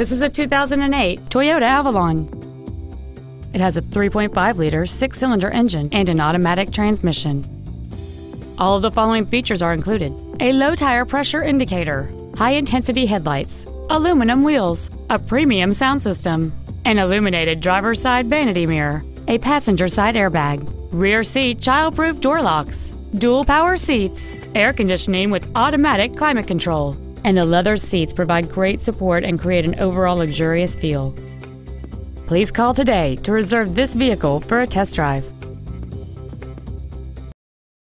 This is a 2008 Toyota Avalon. It has a 3.5 liter six cylinder engine and an automatic transmission. All of the following features are included a low tire pressure indicator, high intensity headlights, aluminum wheels, a premium sound system, an illuminated driver's side vanity mirror, a passenger side airbag, rear seat childproof door locks, dual power seats, air conditioning with automatic climate control, and the leather seats provide great support and create an overall luxurious feel. Please call today to reserve this vehicle for a test drive.